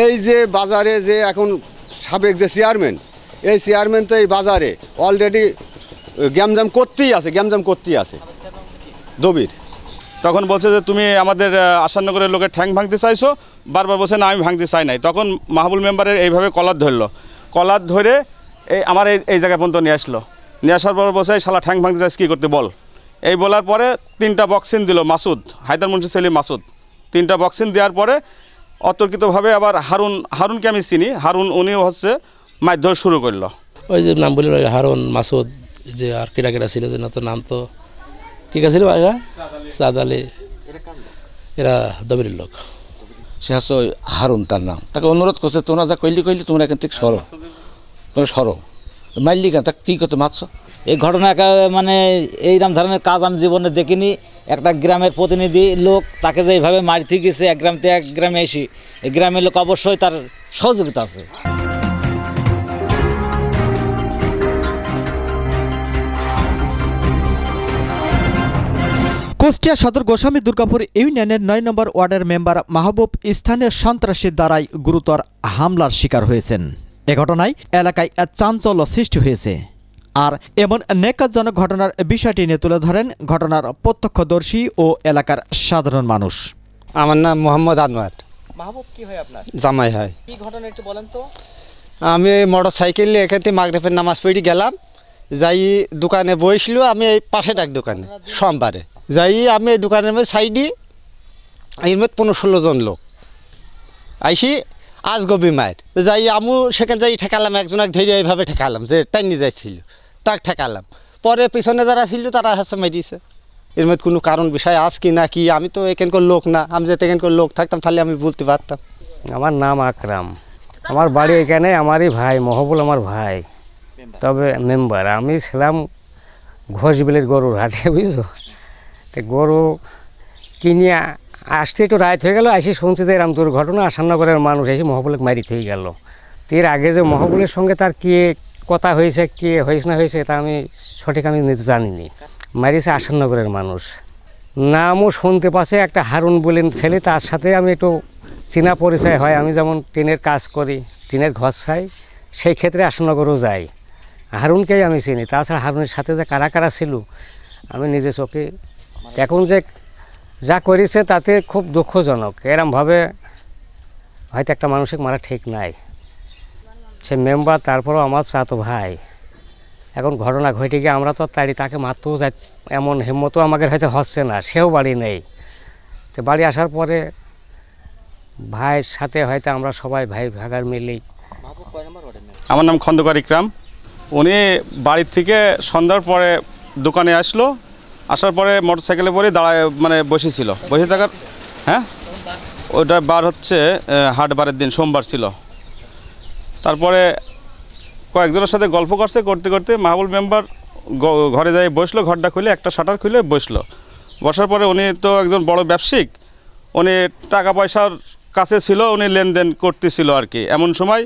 এই যে বাজারে যে এখন সাবেক যে চেয়ারম্যান, এই চেয়ারম্যান তো এই বাজারে অলরেডি গ্যামজাম করতেই আছে, গ্যামজাম করতেই আছে। দবির। তখন বলছে যে তুমি আমাদের আসান্নগরের লোকের ঠ্যাং ভাঙতে চাইছো, বারবার বলছে না, আমি ভাঙতে চাই নাই। তখন মাহবুল মেম্বারের এইভাবে কলার ধরলো। কলার ধরে এই আমার এই এই জায়গা পর্যন্ত নিয়ে আসলো। নিয়ে আসার পর বসে শালা ঠ্যাং ভাঙতে চাইছ কী করতে বল? এই বলার পরে তিনটা বক্সিন দিল মাসুদ, হায়দার মুন্সি সেলিম মাসুদ। তিনটা বক্সিন দেওয়ার পরে অতর্কিতভাবে আবার হারুন হারুনকে আমি চিনি। হারুন উনিও হচ্ছে মারধর শুরু করল। ওই যে নাম বলি হারুন মাসুদ যে আর কেটা কেটা ছিল যে না তো নাম তো। কি ছিল এরা? সাদ আলী। এরা দবিরের লোক। সে হচ্ছে ওই হারুন তার নাম। তাকে অনুরোধ করছে তোমরা যা কইলি কইলি তোমরা এখান থেকে সরো। তোমরা সরো। মাইলি কেন? তাকে কী করতে মারছো? এই ঘটনা একা- মানে এইরকম ধরনের কাজ আমি জীবনে দেখিনি। একটা গ্রামের প্রতিনিধি লোক তাকে যে এইভাবে মারতে গেছে, এক গ্রাম থেকে এক গ্রামে এসে, এই গ্রামের লোক অবশ্যই তার সহযোগিতা আছে। কুষ্টিয়া সদর গোস্বামী দুর্গাপুর ইউনিয়নের নয় নম্বর ওয়ার্ডের মেম্বার মাহবুব স্থানীয় সন্ত্রাসীর দ্বারাই গুরুতর হামলার শিকার হয়েছেন। এ ঘটনায় এলাকায় চাঞ্চল্য সৃষ্টি হয়েছে। আর এমন নেকাজনক ঘটনার বিষয়টি নিয়ে তুলে ধরেন ঘটনার প্রত্যক্ষদর্শী ও এলাকার সাধারণ মানুষ। আমার নাম মোহাম্মদ আনোয়ার। মাহবুব কি হয় আপনার? জামাই হয়। কি ঘটনা একটু বলেন তো। আমি মোটর সাইকেল নিয়ে এখান থেকে মাগরেফের নামাজ পড়ি গেলাম। যাই দোকানে বসছিল আমি এই পাশের এক দোকানে সোমবারে। যাই আমি এই দোকানের মধ্যে সাইডি এর মধ্যে পনেরো ষোলো জন লোক। আইসি আজ গবি মায়ের। যাই আমু সেখানে যাই ঠেকালাম একজনক ধরে এইভাবে ঠেকালাম যে টাইনি যাচ্ছিল তাক ঠেকালাম। পরে পিছনে যারা ছিল তারা হাসে মেরিয়েছে এর মধ্যে কোনো কারণ বিষয় আস কি না কি? আমি তো এখানকার লোক না। আমি যদি এখানকার লোক থাকতাম তাহলে আমি বলতে পারতাম। আমার নাম আকরাম। আমার বাড়ি এখানে, আমারই ভাই, মহবুল আমার ভাই। তবে মেম্বার। আমি ছিলাম ঘোষবিলের গরুর হাটে, বুঝছ? তো গরু কিনিয়া আসতে একটু রাত হয়ে গেল আসি শুনছি যে এরম দুর্ঘটনা। আসান্নগরের মানুষ এসে মহবুলকে মারিত হয়ে গেল। এর আগে যে মহবুলের সঙ্গে তার কি কথা হয়েছে, কি হয়েছে, না হয়েছে, এটা আমি সঠিক আমি জানিনি। মারিছে আসান্নগরের মানুষ। নামও শুনতে পাচ্ছে, একটা হারুন বলেন ছেলে, তার সাথে আমি একটু চেনা পরিচয় হয়। আমি যেমন টিনের কাজ করি, টিনের ঘর চাই সেই ক্ষেত্রে আসানগরও যাই। হারুনকেই আমি চিনি। তাছাড়া হারুনের সাথে যে কারা কারা ছিল, আমি নিজে চোখে এখন যে যা করেছে, তাতে খুব দুঃখজনক। এরমভাবে হয়তো একটা মানুষকে মারা ঠিক নাই। সে মেম্বার তারপরও আমার চাতো ভাই। এখন ঘটনা ঘটে গিয়ে আমরা তো তাড়ি তাকে মারতেও যাই এমন হিম্মতও আমাদের হয়তো হচ্ছে না সেও বাড়ি নেই। তো বাড়ি আসার পরে ভাইয়ের সাথে হয়তো আমরা সবাই ভাই ভাগার মিলেই আমার নাম খন্দকার ইকরাম। উনি বাড়ির থেকে সন্ধ্যার পরে দোকানে আসলো আসার পরে মোটর সাইকেলে পরে দাঁড়ায় মানে বসেছিল। বসে থাকার হ্যাঁ? ওটা বার হচ্ছে হাট বারের দিন সোমবার ছিল। তারপরে কয়েকজনের সাথে গল্প করছে, করতে করতে মাহবুল মেম্বার ঘরে যাই বসল, ঘরটা খুলে, একটা শাটার খুলে বসল। বসার পরে উনি তো একজন বড় ব্যবসায়িক, উনি টাকা পয়সার কাছে ছিল, উনি লেনদেন করতেছিল আর কি। এমন সময়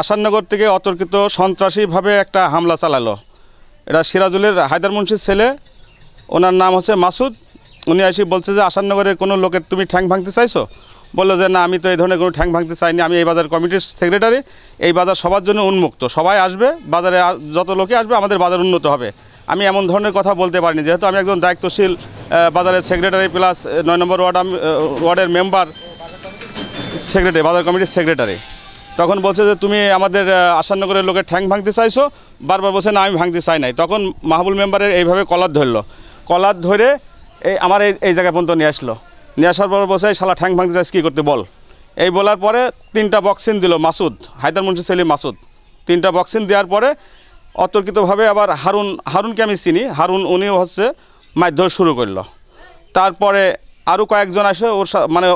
আসাননগর থেকে অতর্কিত সন্ত্রাসীভাবে একটা হামলা চালালো। এটা সিরাজুলের হায়দার মুন্সির ছেলে, ওনার নাম হচ্ছে মাসুদ। উনি এসে বলছে যে, আসাননগরের কোনো লোকের তুমি ঠ্যাং ভাঙতে চাইছো? বলল যে, না, আমি তো এই ধরনের কোনো ঠ্যাং ভাঙতে চাইনি। আমি এই বাজার কমিটির সেক্রেটারি এই বাজার সবার জন্য উন্মুক্ত। সবাই আসবে, বাজারে যত লোকে আসবে, আমাদের বাজার উন্নত হবে। আমি এমন ধরনের কথা বলতে পারিনি। যেহেতু আমি একজন দায়িত্বশীল বাজারের সেক্রেটারি প্লাস নয় নম্বর ওয়ার্ড ওয়ার্ডের মেম্বার সেক্রেটারি বাজার কমিটির সেক্রেটারি তখন বলছে যে, তুমি আমাদের আসান্নগরের লোকের ঠ্যাং ভাঙতে চাইছো? বারবার বলছে, না, আমি ভাঙতে চাই নাই। তখন মাহবুল মেম্বারের এইভাবে কলার ধরলো। কলার ধরে, এই, আমার এই এই জায়গা পর্যন্ত নিয়ে আসলো। নিয়ে আসার পর বসে শালা ঠ্যাং ভাঙতে চাইছ কী করতে বল? এই বলার পরে তিনটা বক্সিন দিল মাসুদ, হায়দার মুন্সি সেলিম মাসুদ। তিনটা বক্সিন দেওয়ার পরে অতর্কিতভাবে আবার হারুন, হারুনকে আমি চিনি। হারুন উনিও হচ্ছে মারধর শুরু করল। তারপরে আরও কয়েকজন আসে, ওর মানে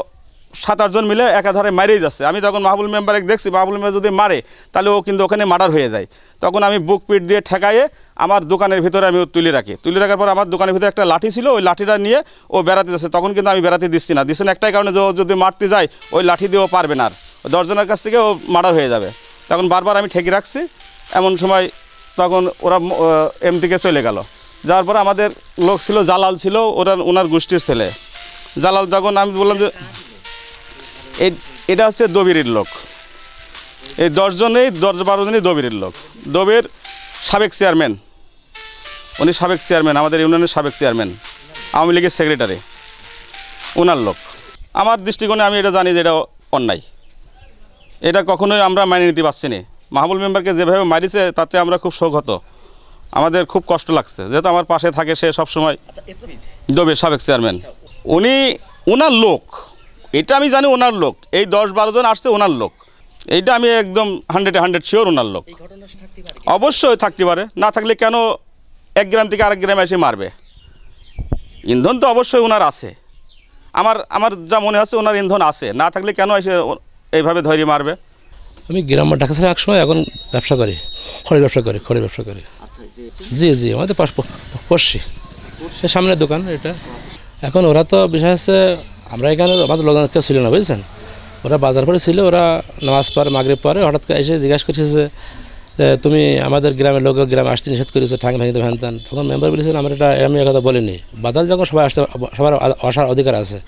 সাত আটজন মিলে একাধারে মারেই যাচ্ছে। আমি তখন মাহবুল মেম্বারে দেখছি, মাহবুল মেম্বার যদি মারে, তাহলে ও কিন্তু ওখানে মার্ডার হয়ে যায়। তখন আমি বুক পিট দিয়ে ঠেকাইয়ে আমার দোকানের ভিতরে আমি তুলে রাখি। তুলে রাখার পর আমার দোকানের ভিতরে একটা লাঠি ছিল, ওই লাঠিটা নিয়ে ও বেড়াতে যাচ্ছে। তখন কিন্তু আমি বেড়াতে দিচ্ছি না। দিচ্ছি না একটাই কারণে যে ও যদি মারতে যায়, ওই লাঠি দিয়ে ও পারবে না আর। দশজনের কাছ থেকে ও মার্ডার হয়ে যাবে। তখন বারবার আমি ঠেকে রাখছি। এমন সময় তখন ওরা এম চলে গেল। যাওয়ার পর আমাদের লোক ছিল, জালাল ছিল, ওরা, ওনার গোষ্ঠীর ছেলে। জালাল তখন আমি বললাম যে এটা হচ্ছে দবিরের লোক। এই দশজনেই দশ বারো জনই দবিরের লোক। দবির সাবেক চেয়ারম্যান। উনি সাবেক চেয়ারম্যান আমাদের ইউনিয়নের সাবেক চেয়ারম্যান। আওয়ামী লীগের সেক্রেটারি। ওনার লোক। আমার দৃষ্টিকোণে আমি এটা জানি যে এটা অন্যায়। এটা কখনোই আমরা মানিয়ে নিতে পারছি না। মাহবুল মেম্বারকে যেভাবে মারিছে তাতে আমরা খুব শোক হতো আমাদের খুব কষ্ট লাগছে। যেহেতু আমার পাশে থাকে সে সবসময় দবে সাবেক চেয়ারম্যান। উনি ওনার লোক। এটা আমি জানি ওনার লোক। এই দশ বারো জন আসছে ওনার লোক। এইটা আমি একদম হান্ড্রেডে হান্ড্রেড শিওর ওনার লোক। অবশ্যই থাকতে পারে। না থাকলে কেন এক গ্রাম থেকে আরেক গ্রামে এসে মারবে? ইন্ধন তো অবশ্যই ওনার আছে। আমার আমার যা মনে হচ্ছে ওনার ইন্ধন আছে। না থাকলে কেন এসে এইভাবে ধরে মারবে? আমি গ্রাম ঢাকা ছেড়ে এক সময় এখন ব্যবসা করি। খড়ি ব্যবসা করি খড়ি ব্যবসা করি। জি জি আমাদের পাশ পড়শি। সে সামনের দোকান এটা। এখন ওরা তো বিষয় হচ্ছে আমরা এখানে আমাদের লোকজন কেউ ছিল না, বুঝছেন? ওরা বাজার পরে ছিল, ওরা নামাজ পরে মাগরিব পরে হঠাৎ করে এসে জিজ্ঞাসা করছে যে তুমি আমাদের গ্রামের লোক গ্রামে আসতে নিষেধ করেছ ঠাং ভাঙিতে ভ্যানতান তখন মেম্বার বলেছেন আমরা এটা আমি কথা বলিনি। বাজার যখন সবাই আসতে, সবার আসার অধিকার আছে।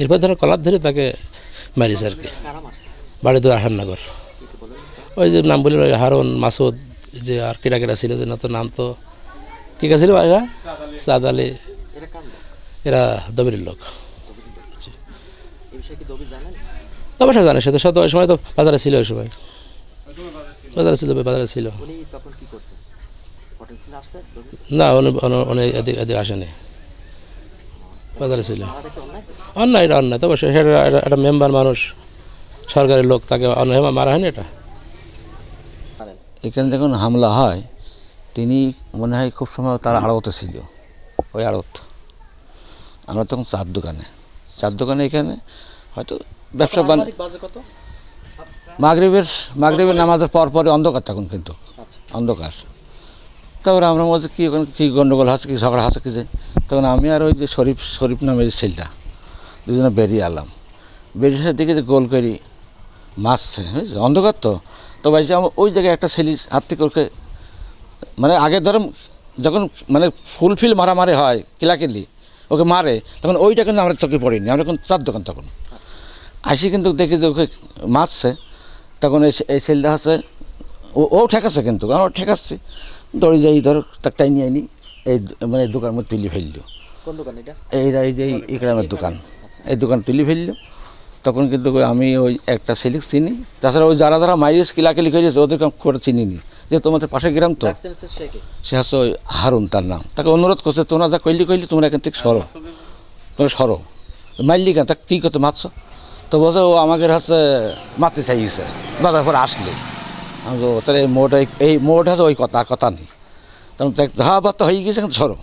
এরপর ধরো কলার ধরে তাকে মারিছে আর কি। বাড়িতে আহারনগর ওই যে নাম বলি হারুন মাসুদ, যে আর কেটা কেটা ছিল, যে না নাম তো। কী ছিল এরা? সাদ আলী। এরা দবিরের লোক। তবে সে জানে সে তো সে তো ওই সময় তো বাজারে ছিল ওই সময়। বাজারে ছিল বাজারে ছিল। না উনি উনি- উনি এদিকে এদিকে আসেনি। বাজারে ছিল। অন্যায় এটা অন্যায় তবে সে একটা মেম্বার মানুষ সরকারি লোক তাকে অন্যায় মারা হয়নি এটা? এখানে যখন হামলা হয় তিনি মনে হয় খুব সময় তার আড়তে ছিল ওই আড়ত। আমরা তখন চার দোকানে। চার দোকানে এখানে হয়তো ব্যবসা মাগরীবের মাগরীবের নামাজের পর পরে অন্ধকার তখন কিন্তু। অন্ধকার। তারপরে আমরা বলছি কী ওখানে কী গণ্ডগোল হচ্ছে কি ঝগড়া হচ্ছে কি যে তখন আমি আর ওই যে শরীফ শরীফ নামের ছেলেটা দুজনে বেরিয়ে আলাম। বেরিয়ে দেখি যে গোল করি মারছে বুঝলি অন্ধকার তো। তো ভাই যে আমার ওই জায়গায় একটা ছেলে হাত থেকে ওকে মানে আগে ধরো যখন মানে ফুলফিল মারামারি হয় কিলাকিলি ওকে মারে তখন ওইটা কিন্তু আমরা চোখে পড়িনি। আমরা এখন চার দোকান তখন। আসি কিন্তু দেখি যে ওকে মারছে। তখন এই এই ছেলেটা হচ্ছে ও ও ঠেকাচ্ছে কিন্তু আমরা ঠেকাচ্ছি। দৌড়ে যাই ধর তারটাই নিয়ে আনি এই মানে দোকান মধ্যে তুলি ফেলল। এই এই যে এই গ্রামের দোকান। এই দোকান তুলি ফেলল। তখন কিন্তু আমি ওই একটা সিলিক চিনি। তাছাড়া ওই যারা যারা মাইরিস কিলাকিলি করেছে ওদেরকে আমি খুব একটা চিনিনি যে তোমাদের পাশে গ্রাম তো সে হচ্ছে ওই হারুন তার নাম। তাকে অনুরোধ করছে তোমরা যা কইলি কইলি তোমরা এখান থেকে সরো। তোমরা সরো। মাইলি কেন তা কী করতে মারছো? তো বলছে, ও আমাকে হচ্ছে মারতে চাইছে। বাজার পরে আসলে। আমি তো তাহলে এই মোট এই মোট আছে ওই কথা কথা নেই। তখন হা বার্তা হয়ে গেছে কিন্তু সরো।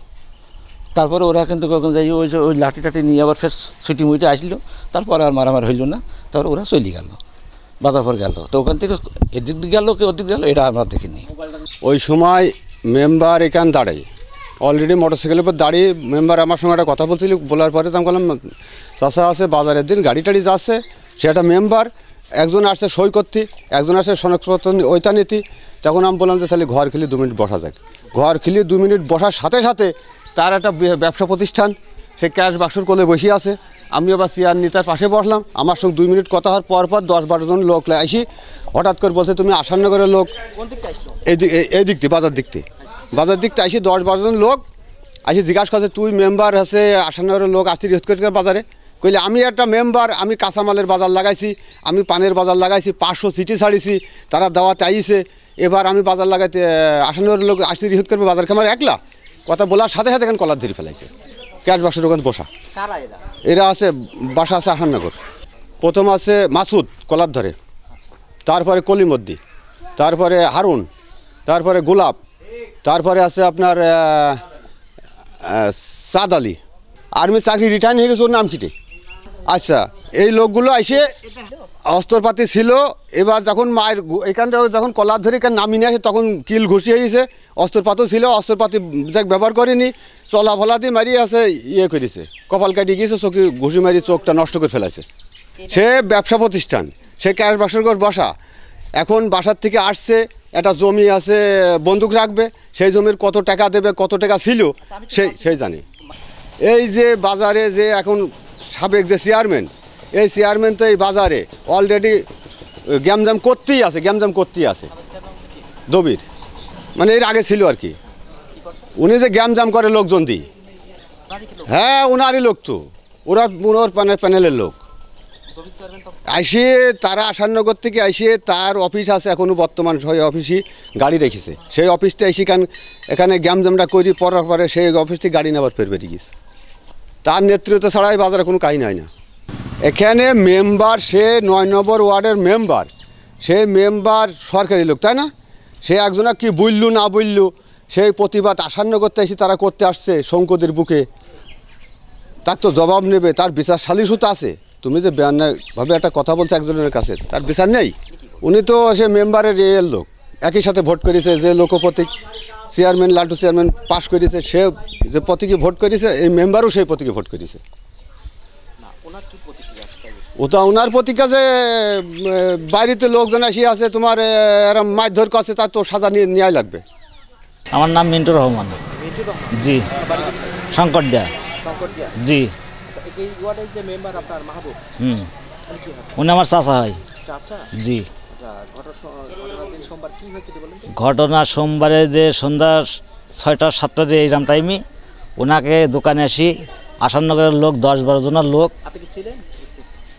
তারপরে ওরা কিন্তু কখন যাই, ওই ওই লাঠি টাঠি নিয়ে আবার ফের ছুটি মুইতে আসলো। তারপরে আর মারামারি হইল না। তারপরে ওরা চলে গেল। বাজার পর গেল। তো ওখান থেকে এদিক গেল কি ওদিক গেল, এটা আমরা দেখিনি। ওই সময় মেম্বার এখান দাঁড়াই অলরেডি মোটরসাইকেলের উপর দাঁড়িয়ে মেম্বার আমার সঙ্গে একটা কথা বলছিল বলার পরে তো আমি বললাম চাষা আছে বাজারের দিন গাড়ি টাড়ি যাচ্ছে সে একটা মেম্বার একজন আসছে সই করতে একজন আসছে শনাক্তপত্র ওইটা নীতি। তখন আমি বললাম যে তাহলে ঘর খেলে দু মিনিট বসা যাক। ঘর খেলে দু মিনিট বসার সাথে সাথে তার একটা ব্যবসা প্রতিষ্ঠান সে ক্যাশ বাক্সর কোলে বসে আছে। আমি আবার চেয়ার নিতার পাশে বসলাম। আমার সঙ্গে দুই মিনিট কথা হওয়ার পর পর দশ বারো জন লোক আসি হঠাৎ করে বলছে তুমি আসান্নগরের লোক। এই দিক এই- এই দিক দিয়ে বাজার দিক থেকে বাজার দিক থেকে আসি দশ বারো জন লোক আসি জিজ্ঞাসা করছে তুই মেম্বার আছে আসানগরের লোক আসছি রিস্ক করে বাজারে? কইলে আমি একটা মেম্বার আমি কাঁচামালের বাজার লাগাইছি আমি পানের বাজার লাগাইছি পাঁচশো সিটি ছাড়িছি তারা দাওয়াতে আইছে এবার আমি বাজার লাগাইতে আসানগরের লোক আসছি রিস্ক করবে বাজার খামার? একলা। কথা বলার সাথে সাথে এখানে কলার ধরে ফেলাইছে। ক্যাশ বাক্সের দোকান বসা। এরা? আছে বাসা আছে আসাননগর প্রথম আছে মাসুদ কলার ধরে। তারপরে কলিমদ্দি। তারপরে হারুন। তারপরে গোলাপ। তারপরে আছে আপনার সাদ আলী। আর্মি চাকরি রিটার্ন হয়ে গেছে, ওর নাম কিটে আচ্ছা এই লোকগুলো এসে অস্ত্রপাতি ছিল, এবার যখন মায়ের এখানটা যখন কলার ধরে এখানে নামিয়ে নিয়ে আসে, তখন কিল ঘুষিয়ে হয়েছে অস্ত্রপাতও ছিল, অস্ত্রপাতি ব্যবহার করেনি। চলা ফলা দিয়ে মারিয়ে আছে ইয়ে করেছে, কপাল কাটিয়ে গিয়েছে, চোখে ঘুষি মারি চোখটা নষ্ট করে ফেলেছে সে ব্যবসা প্রতিষ্ঠান, সে ক্যাশ ঘর বসা। এখন বাসার থেকে আসছে একটা জমি আছে বন্দুক রাখবে সেই জমির কত টাকা দেবে কত টাকা ছিল সেই সেই জানে। এই যে বাজারে যে এখন সাবেক যে চেয়ারম্যান এই চেয়ারম্যান তো এই বাজারে অলরেডি গ্যামজাম করতেই আছে গ্যামজাম করতেই আছে। দবির। মানে এর আগে ছিল আর কি। উনি যে গ্যামজাম করে লোকজন দিয়ে। হ্যাঁ ওনারই লোক তো। ওরা ওর প্যানেলের লোক। আইসে তারা আসাননগর থেকে আইসে তার অফিস আছে এখনও বর্তমান সেই অফিসই গাড়ি রেখেছে। সেই অফিসতে আইসি কান এখানে গ্যামজামটা করি পড়ার পরে সেই অফিস থেকে গাড়ি নেবার ফের বেরিয়ে গেছে। তার নেতৃত্ব ছাড়াই বাজারে কোনো কাহিনী হয় না। এখানে মেম্বার, সে নয় নম্বর ওয়ার্ডের মেম্বার। সে মেম্বার সরকারি লোক, তাই না? সে একজনা কি বললু, না বললু, সেই প্রতিবাদ আসান্ন করতে এসে তারা করতে আসছে শঙ্কদের বুকে। তার তো জবাব নেবে, তার বিচার সালিশও তো আছে। তুমি যে ভাবে একটা কথা বলছো একজনের কাছে তার বিচার নেই। উনি তো সে মেম্বারের এর লোক একই সাথে ভোট করেছে যে লোকপ্রতীক চেয়ারম্যান লাল্টু চেয়ারম্যান পাশ করেছে সে যে প্রতীকে ভোট করেছে এই মেম্বারও সেই প্রতীকে ভোট করেছে। ও ওটা ওনার প্রতিকা যে বাইরেতে লোকজন আসি আছে তোমার এরম মারধর কাছে তার তো সাজা নিয়ে নেওয়াই লাগবে। আমার নাম মিন্টু রহমান। জি। শঙ্কর দেয়া। জি। হুম। উনি আমার চাচা হয় জি। ঘটনা সোমবারে যে সন্ধ্যা ছয়টা সাতটা যে এইরকম টাইমে ওনাকে দোকানে আসি। আসাননগরের লোক দশ বারো জনের লোক।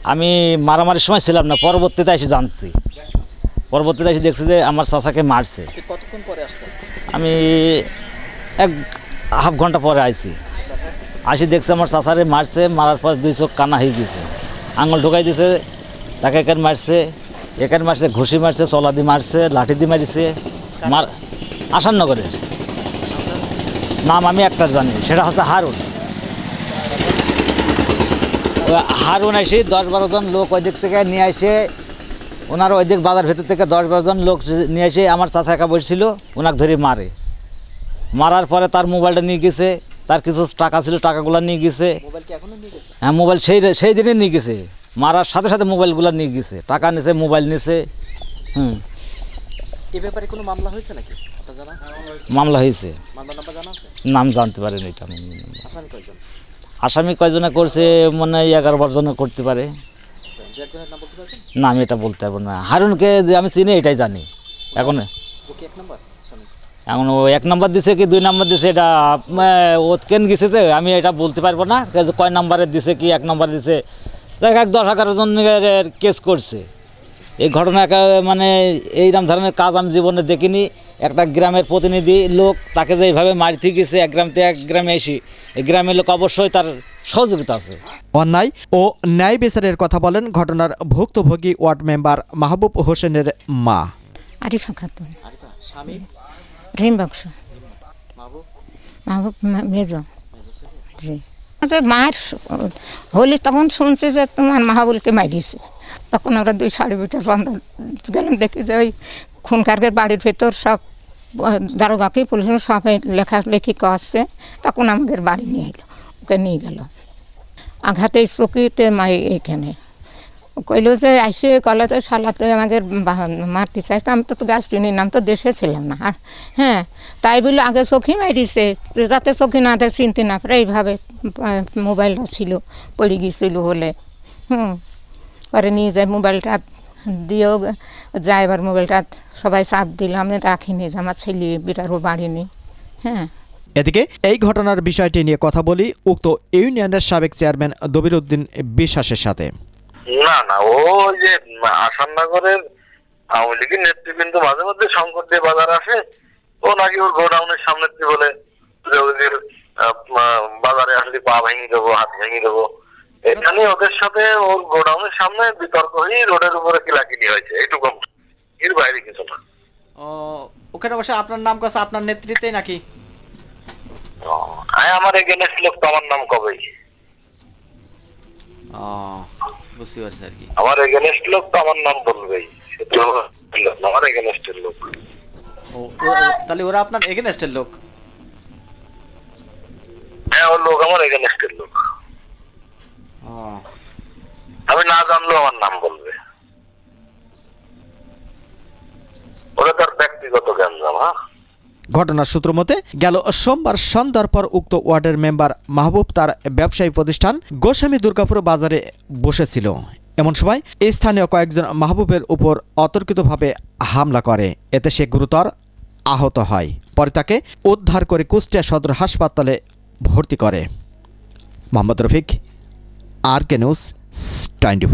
আমি মারামারির সময় ছিলাম না পরবর্তীতে এসে জানছি। পরবর্তীতে এসে দেখছি যে আমার চাচাকে মারছে। আমি এক হাফ ঘণ্টা পরে আইছি। আসি দেখছে আমার চাচারে মারছে, মারার পর দুই চোখ কানা হয়ে গেছে। আঙুল ঢুকাই দিছে, তাকে এখানে মারছে এখানে মারছে, ঘুষি মারছে চলা দিয়ে মারছে, লাঠি দিয়ে মারিছে। মার আসাননগরের। নাম আমি একটা জানি, সেটা হচ্ছে হারুন। হারুন এসে দশ বারো জন লোক ওই দিক থেকে নিয়ে আসে, ওনার ওই দিক বাজার ভেতর থেকে দশ বারো জন লোক নিয়ে এসে আমার চাচা একা বসছিল, ওনাকে ধরে মারে। মারার পরে তার মোবাইলটা নিয়ে গেছে তার কিছু টাকা ছিল টাকাগুলো নিয়ে গেছে। হ্যাঁ মোবাইল সেই সেই দিনে নিয়ে গেছে। মারার সাথে সাথে মোবাইলগুলো নিয়ে গেছে। টাকা নিছে মোবাইল নিছে। হুম। এ ব্যাপারে কোনো মামলা হয়েছে নাকি? মামলা হয়েছে। নাম জানতে পারেন এটা আসামি কয়জন? করছে মানে এগারো বার জনে করতে পারে। নাম না আমি এটা বলতে পারব না। হারুনকে যে আমি চিনি এটাই জানি। এখন এক নাম্বার? আসামি এখন ও এক নম্বর দিছে কি দুই নম্বর দিছে এটা ও কেন গেছে যে? আমি এটা বলতে পারব না যে কয় নম্বরে দিছে কি এক নম্বর দিছে। দেখ এক দশ এগারো জনের কেস করছে। এই ঘটনা একা- মানে এইরকম ধরনের কাজ আমি জীবনে দেখিনি। একটা গ্রামের প্রতিনিধি লোক তাকে যে এইভাবে মারতে গেছে এক গ্রাম থেকে এক গ্রামে এসে এই গ্রামের লোক অবশ্যই তার সহযোগিতা আছে। অন্যায় ও ন্যায় বিচারের কথা বলেন ঘটনার ভুক্তভোগী ওয়ার্ড মেম্বার মাহবুব হোসেনের মা। আরিফা খাতুন। স্বামী? রহিম বংশ মাহবুব, মে- মেজ জি। আচ্ছা মায়ের হলি তখন শুনছি যে তোমার মাহাবুলকে মারিয়েছে। তখন আমরা দুই সাড়ে দুটার পর আমরা গেলাম, দেখি যে ওই খুনকারকের বাড়ির ভেতর সব দারোগাকে পুলিশ সব লেখালেখি করছে। তখন আমাদের বাড়ি নিয়ে এলো, ওকে নিয়ে গেল। আঘাতে চকিতে মাই এইখানে কইল যে, আইসে কলেজে সালাতে আমাকে মারতে চাইছে আমি তো গাছ চিনি নাম তো দেশে ছিলাম না। আর হ্যাঁ তাই বলে আগে চোখে মারিছে যাতে চোখে না দেয়, চিনতে না পারে। এইভাবে মোবাইলটা ছিল, পড়ে গিয়েছিল হলে হুম, পরে নিয়ে যায় মোবাইলটা দিয়েও যায়, এবার মোবাইলটা সবাই চাপ দিল, আমি রাখিনি যে, আমার ছেলে বিটারও বাড়িনি। হ্যাঁ। এদিকে, এই ঘটনার বিষয়টি নিয়ে কথা বলি উক্ত ইউনিয়নের সাবেক চেয়ারম্যান দবির উদ্দিন বিশ্বাসের সাথে। না না ও যে আওয়ামী লীগের নেতৃবৃন্দ মাঝে মধ্যে শঙ্কর দিয়ে বাজার আসে ও নাকি ওর গোডাউনের সামনে বলে ওদের বাজারে আসলে পা ভেঙে দেবো হাত ভেঙে দেবো। এখানে ওদের সাথে ওর গোডাউনের সামনে বিতর্ক হয়ে রোডের উপরে কিলাকিলি হয়েছে এইটুকু এর বাইরে কিছু না। ওখানে বসে আপনার নাম কাছে আপনার নেতৃত্বে নাকি? আমার এগেনেস্ট লোক তো আমার নাম কবেই ও বুঝতে পারছি আর কি। আমার এগেনেস্ট লোক তো আমার নাম বলবেই আমার এগেনস্টের লোক। তাহলে ওরা আপনার এগেনস্টের লোক হ্যাঁ ওর লোক আমার এগেনেস্টের লোক ও আমি না জানলেও আমার নাম বলবে ওরা তার ব্যক্তিগত জ্ঞান হ্যাঁ ঘটনার সূত্র মতে, গেল সোমবার সন্ধ্যার পর উক্ত ওয়ার্ডের মেম্বার মাহবুব তার ব্যবসায়ী প্রতিষ্ঠান গোস্বামী দুর্গাপুর বাজারে বসেছিল। এমন সময় স্থানীয় কয়েকজন মাহবুবের উপর অতর্কিতভাবে হামলা করে। এতে সে গুরুতর আহত হয়। পরে তাকে উদ্ধার করে কুষ্টিয়া সদর হাসপাতালে ভর্তি করে। Mohammad Rafiq, R K news, twenty